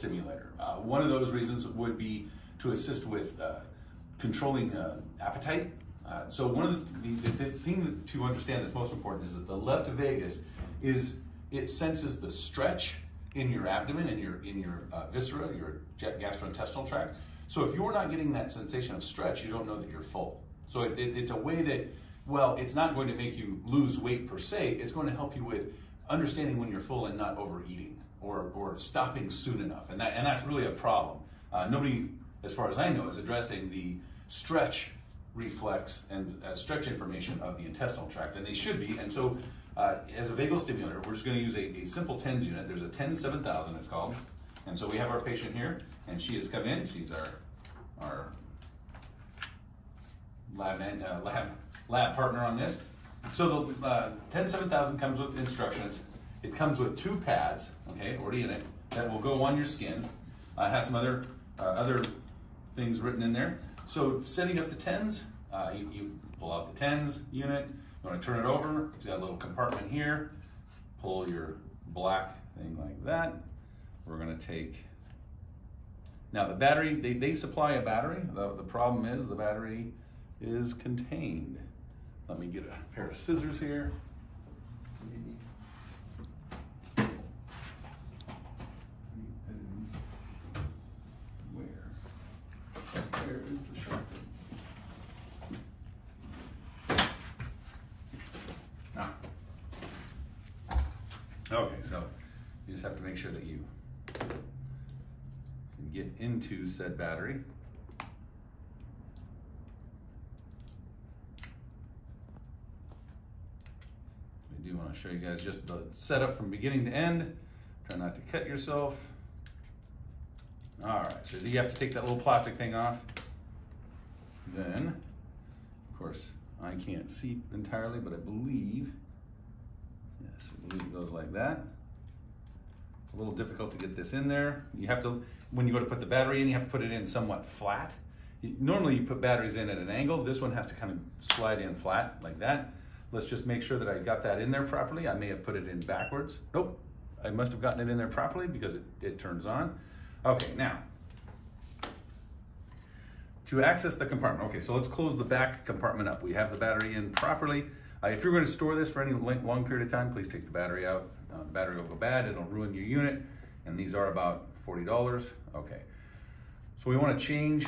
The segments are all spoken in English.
stimulator. Uh, one of those reasons would be to assist with uh, controlling uh, appetite. Uh, so one of the, the, the thing to understand that's most important is that the left vagus is it senses the stretch in your abdomen and your in your uh, viscera, your gastrointestinal tract. So if you're not getting that sensation of stretch, you don't know that you're full. So it, it, it's a way that, well, it's not going to make you lose weight per se. It's going to help you with understanding when you're full and not overeating or, or stopping soon enough. And, that, and that's really a problem. Uh, nobody, as far as I know, is addressing the stretch reflex and uh, stretch information of the intestinal tract, and they should be. And so, uh, as a vagal stimulator, we're just going to use a, a, simple TENS unit. There's a TENS 7000, it's called. And so we have our patient here, and she has come in. She's our our lab uh, lab lab partner on this. So the uh, TENS 7000 comes with instructions. It comes with two pads, okay, already in it, that will go on your skin. Uh, has some other uh, other things written in there. So setting up the TENS, uh, you, you, pull out the TENS unit. You want to turn it over. It's got a little compartment here. Pull your black thing like that. We're going to take now the battery, they, they supply a battery. The, the problem is the battery is contained. Let me get a pair of scissors here. Where? Where is the sharp Ah. Okay, so you just have to make sure that you get into said battery. I do want to show you guys just the setup from beginning to end. Try not to cut yourself. All right, so you have to take that little plastic thing off. Then, of course, I can't see entirely, but I believe, yes, I believe it goes like that. It's a little difficult to get this in there. You have to, when you go to put the battery in, you have to put it in somewhat flat. Normally you put batteries in at an angle. This one has to kind of slide in flat like that. Let's just make sure that I got that in there properly. I may have put it in backwards. Nope, I must have gotten it in there properly because it, it turns on. Okay, now, to access the compartment. Okay, so let's close the back compartment up. We have the battery in properly. Uh, if you're going to store this for any long period of time, please take the battery out. Uh, the battery will go bad, it'll ruin your unit, and these are about $40. Okay, so we want to change.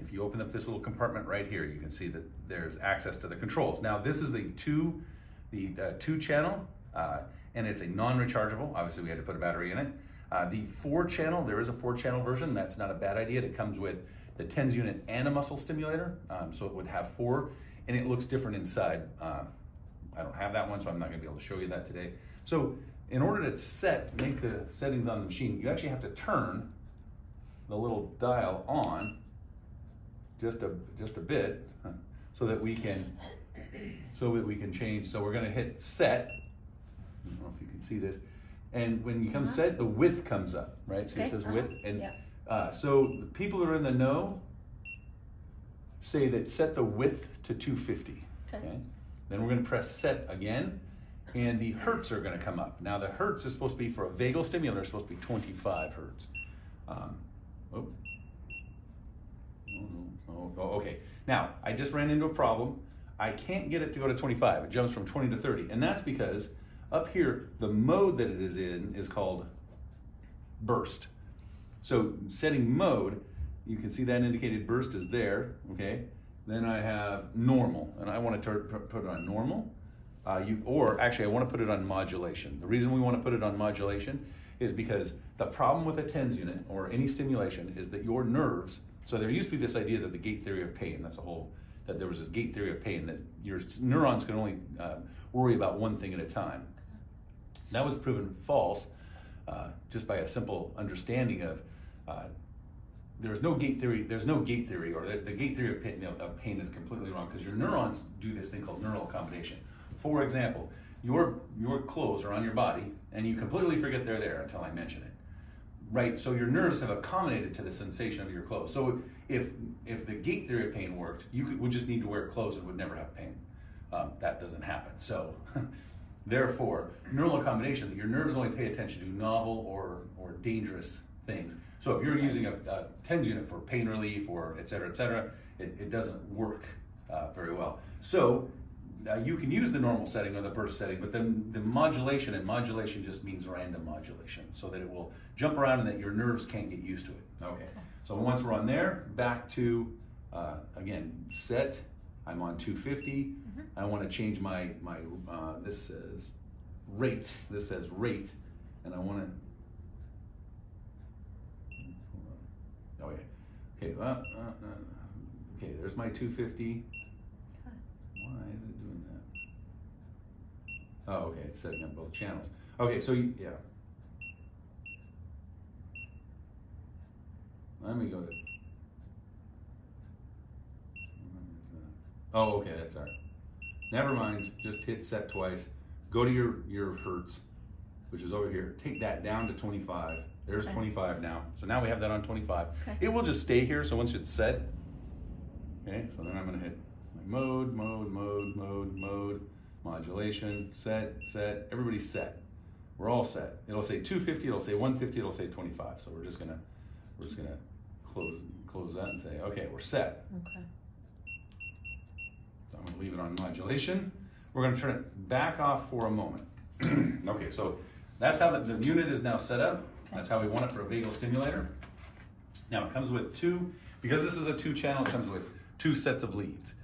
If you open up this little compartment right here, you can see that there's access to the controls. Now this is a two, the uh, two channel, uh, and it's a non-rechargeable. Obviously we had to put a battery in it. Uh, the four channel, there is a four channel version. That's not a bad idea. It comes with the TENS unit and a muscle stimulator. Um, so it would have four and it looks different inside. Um, I don't have that one, so I'm not gonna be able to show you that today. So in order to set, make the settings on the machine, you actually have to turn the little dial on just a, just a bit so that we can, so that we can change. So we're gonna hit set. I don't know if you can see this. And when you come uh -huh. set, the width comes up, right? So okay. it says uh -huh. width. And yeah. uh, so the people that are in the know say that set the width to 250. Okay. okay? Then we're going to press set again, and the hertz are going to come up. Now the hertz is supposed to be for a vagal stimulator, supposed to be 25 hertz. Um, oh. Oh, oh, okay. Now I just ran into a problem. I can't get it to go to 25. It jumps from 20 to 30, and that's because up here the mode that it is in is called burst. So setting mode, you can see that indicated burst is there. Okay. Then I have normal, and I want to put it on normal. Uh, you, or actually, I want to put it on modulation. The reason we want to put it on modulation is because the problem with a TENS unit or any stimulation is that your nerves. So there used to be this idea that the gate theory of pain. That's a whole. That there was this gate theory of pain that your neurons can only uh, worry about one thing at a time. That was proven false uh, just by a simple understanding of uh, there's no gate theory. There's no gate theory, or the, the gate theory of pain, of pain, is completely wrong because your neurons do this thing called neural accommodation. For example, your your clothes are on your body, and you completely forget they're there until I mention it. Right. So your nerves have accommodated to the sensation of your clothes. So if if the gate theory of pain worked, you could, would just need to wear clothes and would never have pain. Um, that doesn't happen. So. Therefore, neural accommodation, your nerves only pay attention to novel or, or dangerous things. So if you're using a, a TENS unit for pain relief or et cetera, et cetera, it, it doesn't work uh, very well. So uh, you can use the normal setting or the burst setting, but then the modulation, and modulation just means random modulation, so that it will jump around and that your nerves can't get used to it. Okay. So once we're on there, back to, uh, again, set. I'm on 250. Mm-hmm. I want to change my, my uh, this says rate. This says rate, and I want to Oh yeah. Okay. Uh, uh, uh, okay. There's my 250. Why is it doing that? Oh, okay. It's setting up both channels. Okay. So you, yeah. Let me go to. Oh, okay. That's all right. Never mind. Just hit set twice. Go to your your hertz, which is over here. Take that down to 25 there's okay. 25 now. So now we have that on 25. Okay. It will just stay here. So once it's set, okay, so then I'm going to hit my mode, mode, mode, mode, mode, modulation, set, set. Everybody's set. We're all set. It'll say 250, it'll say 150, it'll say 25. So we're just gonna we're just gonna close close that and say, okay, we're set. Okay. So I'm gonna leave it on modulation. We're gonna turn it back off for a moment. okay, so that's how the, the unit is now set up. That's how we want it for a vagal stimulator. Now it comes with two, because this is a two channel, it comes with two sets of leads.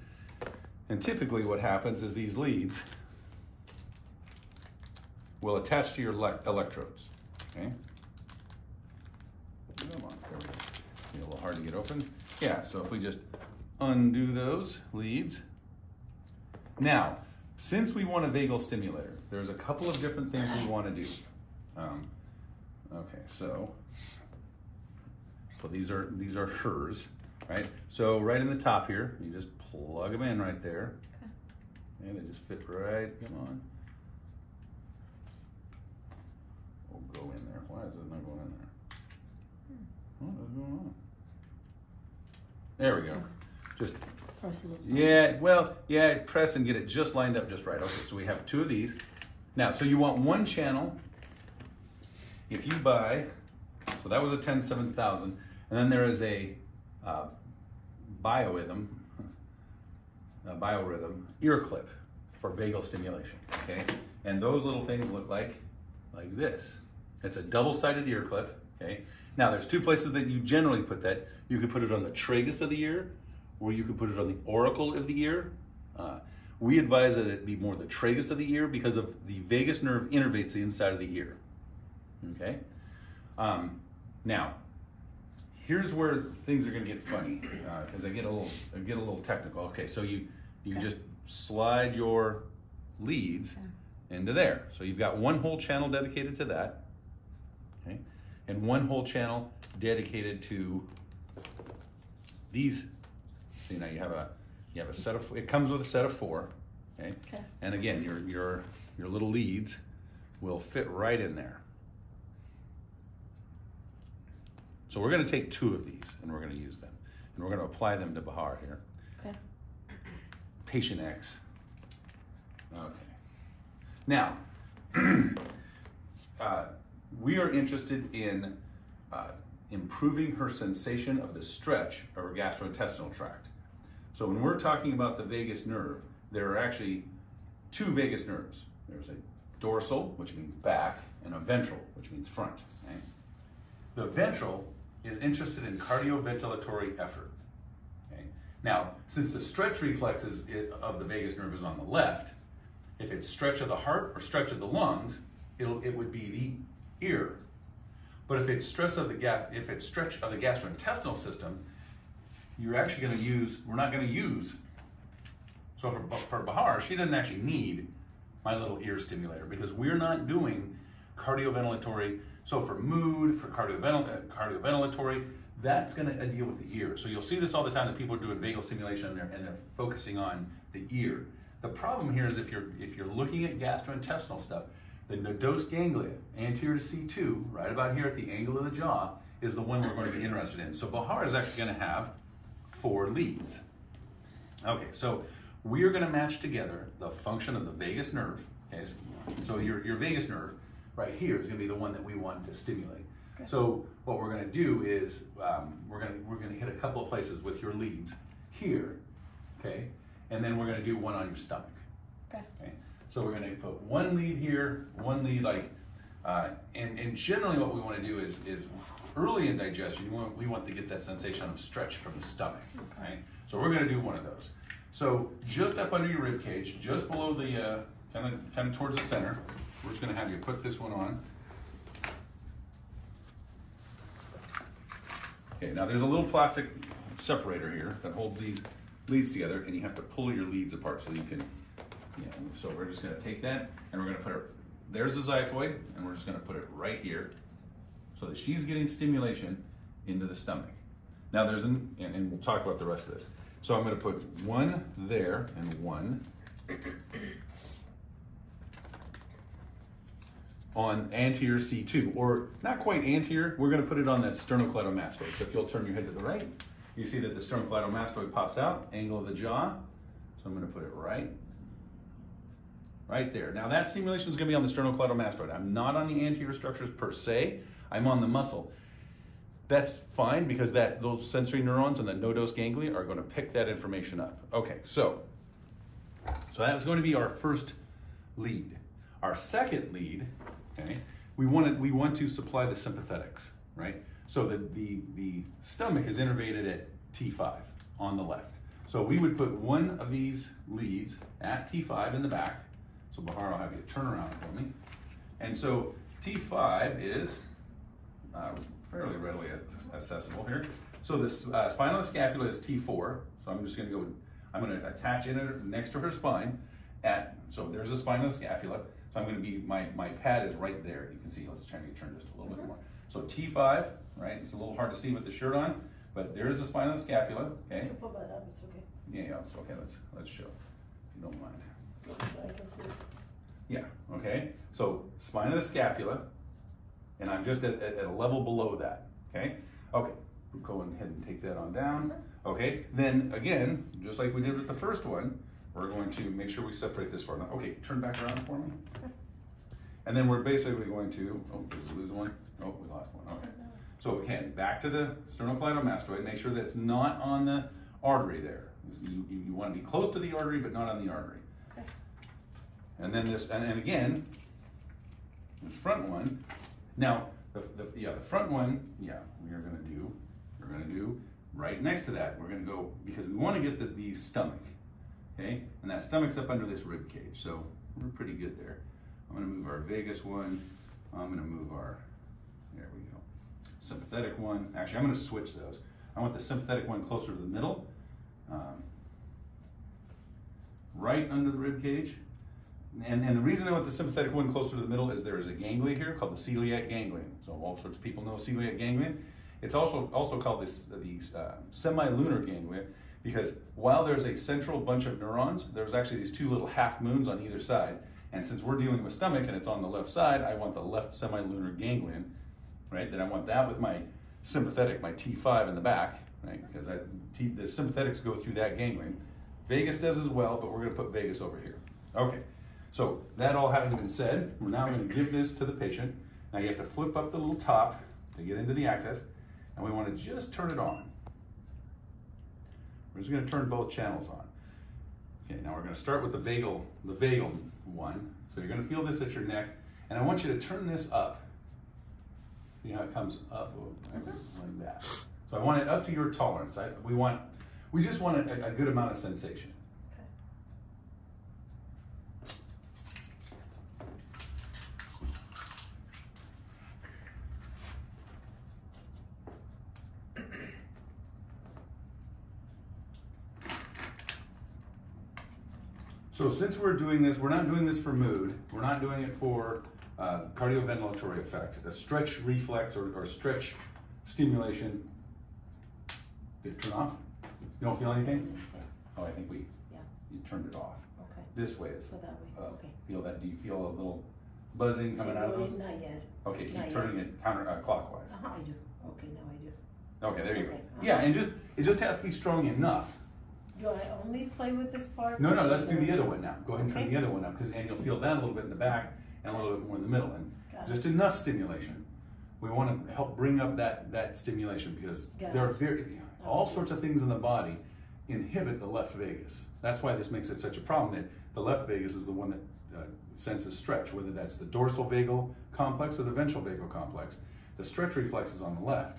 And typically what happens is these leads will attach to your electrodes, okay? Come on, there we go. Be a little hard to get open. Yeah, so if we just undo those leads. Now, since we want a vagal stimulator, there's a couple of different things we want to do. Um, Okay, so so these are these are hers, right? So right in the top here, you just plug them in right there. Okay. And they just fit right, come on. We'll go in there. Why is it not going in there? Hmm. What is going on? There we go. Just yeah, well, yeah, press and get it just lined up just right. Okay, so we have two of these. Now, so you want one channel if you buy, so that was a TENS 7000, and then there is a uh, biorhythm, a biorhythm ear clip for vagal stimulation. Okay, and those little things look like like this. It's a double-sided ear clip. Okay, now there's two places that you generally put that. You could put it on the tragus of the ear, or you could put it on the auricle of the ear. Uh, we advise that it be more the tragus of the ear because of the vagus nerve innervates the inside of the ear. Okay? Um, now, here's where things are going to get funny because uh, I get a little I get a little technical. Okay, so you you okay. just slide your leads into there. So you've got one whole channel dedicated to that. Okay? And one whole channel dedicated to these. See now you have a you have a set of it comes with a set of four. Okay? okay. And again, your your your little leads will fit right in there. So we're going to take two of these and we're going to use them. And we're going to apply them to Bahar here. Okay. Patient X. Okay. Now, uh, we are interested in uh, improving her sensation of the stretch of her gastrointestinal tract. So when we're talking about the vagus nerve, there are actually two vagus nerves. There's a dorsal, which means back, and a ventral, which means front. Okay? The ventral is interested in cardioventilatory effort. Okay? Now, since the stretch reflex is, of the vagus nerve is on the left, if it's stretch of the heart or stretch of the lungs, it'll, it would be the ear. But if it's stress of the gas, if it's stretch of the gastrointestinal system, you're actually going to use. We're not going to use. So for for Bahar, she doesn't actually need my little ear stimulator because we're not doing cardioventilatory so for mood, for uh, cardioventilatory, that's going to deal with the ear. So you'll see this all the time that people are doing vagal stimulation and they're, and they're focusing on the ear. The problem here is if you're if you're looking at gastrointestinal stuff, the nodose ganglia, anterior to C2, right about here at the angle of the jaw, is the one we're going to be interested in. So Bahar is actually going to have four leads. Okay, so we are going to match together the function of the vagus nerve. Okay, so your, your vagus nerve right here is going to be the one that we want to stimulate. Okay. So what we're gonna do is, um, we're gonna, we're gonna hit a couple of places with your leads here, okay? And then we're gonna do one on your stomach. Okay. Okay, so we're gonna put one lead here, one lead like, uh, and, and generally what we wanna do is, is early in digestion, we want, we want to get that sensation of stretch from the stomach, okay? So we're gonna do one of those. So just up under your rib cage, just below the, uh, kind of, kind of towards the center, we're just gonna have you put this one on. Okay, now there's a little plastic separator here that holds these leads together, and you have to pull your leads apart so you can, yeah, so we're just gonna take that, and we're gonna put it, there's the xiphoid, and we're just gonna put it right here, so that she's getting stimulation into the stomach. Now there's an, and, and we'll talk about the rest of this. So I'm gonna put one there and one on anterior C2, or not quite anterior, we're gonna put it on that sternocleidomastoid. So if you'll turn your head to the right, you see that the sternocleidomastoid pops out, angle of the jaw. So I'm gonna put it right, right there. Now that simulation is gonna be on the sternocleidomastoid. I'm not on the anterior structures per se, I'm on the muscle. That's fine because that those sensory neurons and the nodose ganglia are gonna pick that information up. Okay, so, so that going to be our first lead. Our second lead Okay, we want to we want to supply the sympathetics, right? So the the the stomach is innervated at T5 on the left. So we would put one of these leads at T5 in the back. So Bahar, I'll have you turn around for me. And so T5 is uh, fairly readily accessible here. So this uh, spinal scapula is T4. So I'm just going to go. I'm going to attach it next to her spine. At so there's a spinal scapula. So I'm going to be, my, my pad is right there. You can see, let's try to turn just a little bit more. So T5, right? It's a little hard to see with the shirt on, but there's the spinal scapula, okay? You can pull that up, it's okay. Yeah, yeah, it's okay, let's, let's show, if you don't mind. So I can see. Yeah, okay? So spine of the scapula, and I'm just at, at, at a level below that, okay? Okay, go ahead and take that on down. Okay, then again, just like we did with the first one, we're going to make sure we separate this far enough. Okay, turn back around for me. And then we're basically going to, oh, did we lose one? Oh, we lost one, okay. So again, back to the sternocleidomastoid, make sure that's not on the artery there. You, you, to be close to the artery, but not on the artery. Okay. And then this, and, and again, this front one, now, the, the, yeah, the front one, yeah, we are gonna do, we're gonna do right next to that, we're gonna go, because we wanna get the, the stomach okay? And that stomach's up under this rib cage, so we're pretty good there. I'm gonna move our vagus one. I'm gonna move our, there we go, sympathetic one. Actually, I'm gonna switch those. I want the sympathetic one closer to the middle, um, right under the rib cage. And, and the reason I want the sympathetic one closer to the middle is there is a ganglia here called the celiac ganglion. So all sorts of people know celiac ganglion. It's also also called this, the uh, semilunar ganglia because while there's a central bunch of neurons, there's actually these two little half moons on either side. And since we're dealing with stomach and it's on the left side, I want the left semilunar ganglion, right? Then I want that with my sympathetic, my T5 in the back, right? Because the sympathetics go through that ganglion. Vagus does as well, but we're going to put vagus over here. Okay, so that all having been said, we're now going to give this to the patient. Now you have to flip up the little top to get into the access, and we want to just turn it on. We're just going to turn both channels on. Okay, now we're going to start with the vagal, the vagal one. So you're going to feel this at your neck, and I want you to turn this up. See how it comes up mm-hmm. like that. So I want it up to your tolerance. I, we want, we just want a, a good amount of sensation. So since we're doing this, we're not doing this for mood. We're not doing it for uh, cardioventilatory effect, a stretch reflex or, or stretch stimulation. Did it turn off? You don't feel anything? Oh, I think we, Yeah. you turned it off. Okay. This way is. So that way, uh, okay. Feel that? Do you feel a little buzzing coming out of those? Not yet. Okay, keep not turning it counter uh, clockwise. Uh-huh, I do. Okay, now I do. Okay, there you go. Okay, uh-huh. Yeah, and just it just has to be strong enough. Do I only play with this part? No, no, let's do the other one now. Go ahead and turn Okay. the other one up, because and you'll feel that a little bit in the back and a little bit more in the middle, and Got it. just enough stimulation. we want to help bring up that that stimulation because Got there are very all sorts of things in the body inhibit the left vagus. That's why this makes it such a problem. That the left vagus is the one that uh, senses stretch, whether that's the dorsal vagal complex or the ventral vagal complex. The stretch reflex is on the left.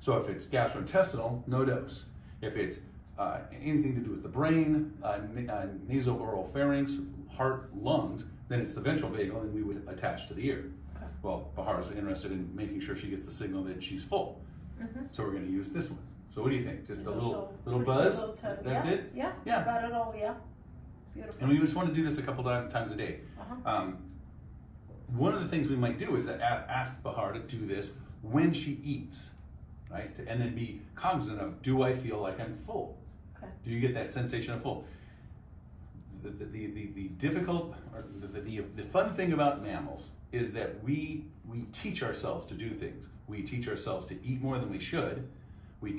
So if it's gastrointestinal, nodose. If it's uh, anything to do with the brain, uh, uh, nasal pharynx, heart, lungs, then it's the ventral vagal, and we would attach to the ear. Okay. Well, Bahar is interested in making sure she gets the signal that she's full. Mhm. So we're going to use this one. So what do you think? Just a Just little a little pretty buzz? little. That's yeah, it? Yeah. Yeah. Got it all. Yeah. Beautiful. And we just want to do this a couple times a day. Uh-huh. Um, one of the things we might do is ask Bahar to do this when she eats, right? And then be cognizant of, do I feel like I'm full? Do you get that sensation of full? The, the, the, the, difficult, the, the, the, fun thing about mammals is that we, we teach ourselves to do things. We teach ourselves to eat more than we should. We,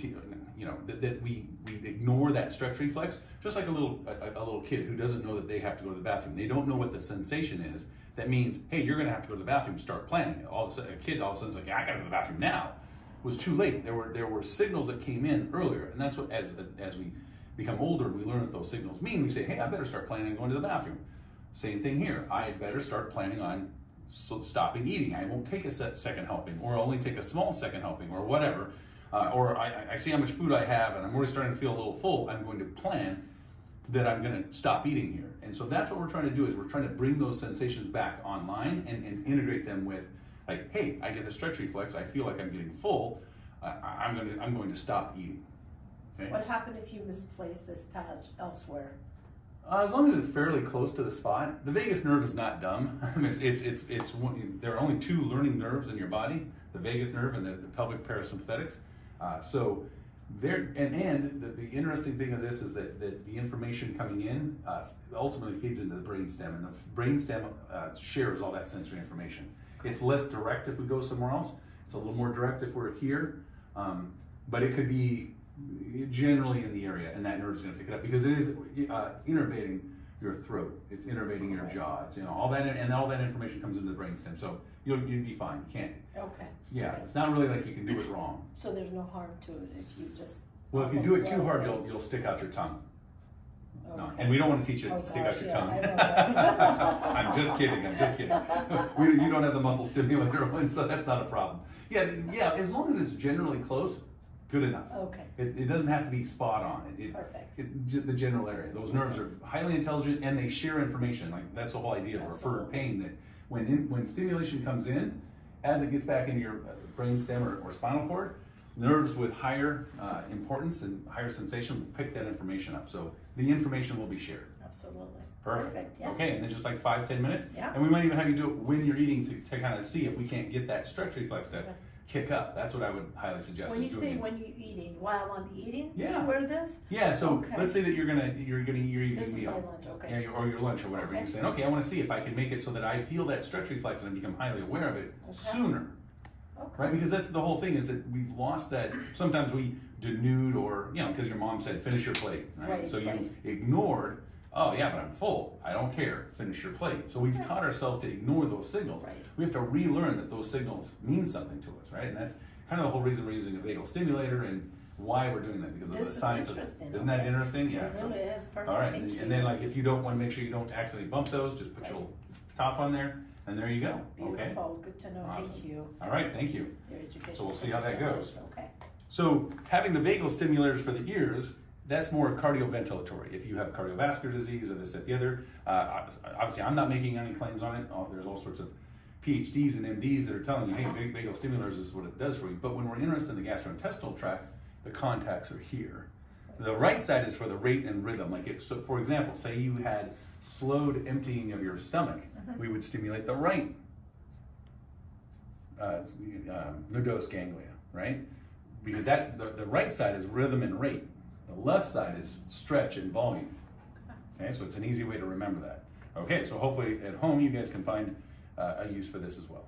you know, that, that we, we ignore that stretch reflex, just like a little, a, a little kid who doesn't know that they have to go to the bathroom. They don't know what the sensation is. That means, hey, you're going to have to go to the bathroom. Start planning. All of a sudden, a kid all of a sudden is like, yeah, I got to go to the bathroom now. It was too late. There were there were signals that came in earlier, and that's what as as we become older, we learn what those signals mean. We say, hey, I better start planning on going to the bathroom. Same thing here. I better start planning on stopping eating. I won't take a second helping, or only take a small second helping, or whatever. Uh, or I, I see how much food I have, and I'm already starting to feel a little full. I'm going to plan that I'm going to stop eating here. And so that's what we're trying to do is we're trying to bring those sensations back online and, and integrate them with like, hey, I get a stretch reflex. I feel like I'm getting full. Uh, I'm going to I'm going to stop eating. Okay? What happened if you misplace this patch elsewhere? Uh, as long as it's fairly close to the spot, the vagus nerve is not dumb. I mean, it's, it's, it's, it's one, there are only two learning nerves in your body, the vagus nerve and the, the pelvic parasympathetics. Uh, so there, and, and the, the interesting thing of this is that, that the information coming in uh, ultimately feeds into the brainstem, and the brainstem uh, shares all that sensory information. It's less direct if we go somewhere else. It's a little more direct if we're here, um, but it could be generally in the area, and that nerve is going to pick it up because it is uh, innervating your throat. It's innervating your jaw. It's you know all that, and all that information comes into the brainstem. So you'll you'd be fine. You can't. Okay. Yeah, Okay. it's not really like you can do it wrong. So there's no harm to it if you just. Well, if you do it too hard, you'll you'll stick out your tongue. No, and we don't want to teach you Oh, to stick gosh, out your yeah, tongue. I'm just kidding. I'm just kidding. We, you don't have the muscle stimulator one, so that's not a problem. Yeah, yeah. As long as it's generally close, good enough. Okay. It, it doesn't have to be spot on. It, it, Perfect. it- the general area. Those nerves are highly intelligent and they share information. Like that's the whole idea of referred pain. That when in, when stimulation comes in, as it gets back into your uh, brain stem or, or spinal cord, nerves with higher uh, importance and higher sensation will pick that information up. So the information will be shared. Absolutely. Perfect. yeah. Okay, and then just like five, ten minutes. Yeah. And we might even have you do it when you're eating to, to kind of see if we can't get that stretch reflex to Okay. Kick up. That's what I would highly suggest. When you say it. when you're eating, while I'm eating, Yeah. you wear this? Yeah, so Okay. let's say that you're gonna you're gonna eat your evening This is meal. lunch, okay. Yeah, or your lunch or whatever. Okay. You're saying, okay, I want to see if I can make it so that I feel that stretch reflex and I become highly aware of it Okay. sooner, Okay. right? Because that's the whole thing is that we've lost that. Sometimes we denude or you know because your mom said finish your plate, right? Right, so you right. ignored. Oh yeah, but I'm full. I don't care. Finish your plate. So we've Okay. taught ourselves to ignore those signals. Right. We have to relearn that those signals mean something to us, right? And that's kind of the whole reason we're using a vagal stimulator and why we're doing that because of the is science. Of, isn't that interesting? Yeah. It so- is perfect. all right, and, and then like if you don't want to make sure you don't accidentally bump those, just put your Right. little top on there, and there you go. Okay. Beautiful. Good to know. Awesome. Thank you. All right, thank you. Your education. So we'll see how that goes. Okay. So having the vagal stimulators for the ears, that's more cardioventilatory. If you have cardiovascular disease or this, that, the other, uh, obviously I'm not making any claims on it. Oh, there's all sorts of PhDs and MDs that are telling you, hey, vag- vagal stimulators is what it does for you. But when we're interested in the gastrointestinal tract, the contacts are here. The right side is for the rate and rhythm. Like if, so for example, say you had slowed emptying of your stomach, we would stimulate the right uh, um, nodose ganglia, right? Because that the, the right side is rhythm and rate. The left side is stretch and volume. Okay, so it's an easy way to remember that. Okay, so hopefully at home you guys can find uh, a use for this as well.